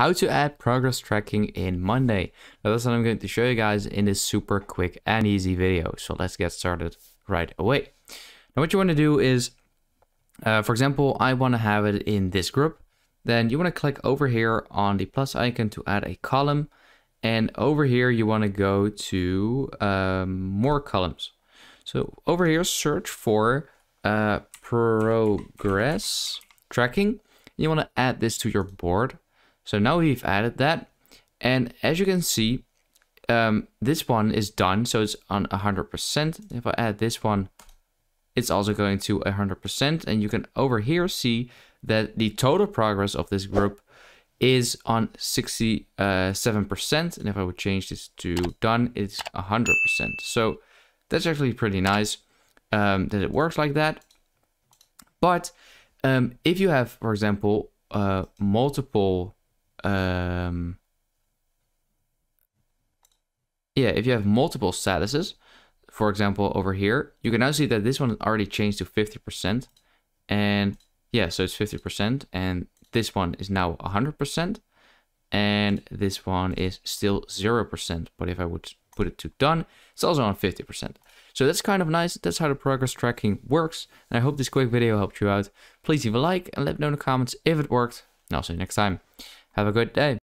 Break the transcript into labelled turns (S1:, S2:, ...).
S1: how to add progress tracking in Monday. Now that's what I'm going to show you guys in this super quick and easy video. So let's get started right away. Now what you want to do is, uh, for example, I want to have it in this group. Then you want to click over here on the plus icon to add a column. And over here, you want to go to um, more columns. So over here, search for uh, progress tracking. You want to add this to your board. So now we've added that. And as you can see, um, this one is done. So it's on 100%. If I add this one, it's also going to 100%. And you can over here see that the total progress of this group is on 67%. And if I would change this to done, it's 100%. So that's actually pretty nice um, that it works like that. But um, if you have, for example, uh, multiple, um, yeah, if you have multiple statuses, for example, over here, you can now see that this one already changed to 50%. And yeah, so it's 50%. And this one is now 100%. And this one is still 0%. But if I would put it to done, it's also on 50%. So that's kind of nice. That's how the progress tracking works. And I hope this quick video helped you out. Please leave a like and let me know in the comments if it worked. And I'll see you next time. Have a good day.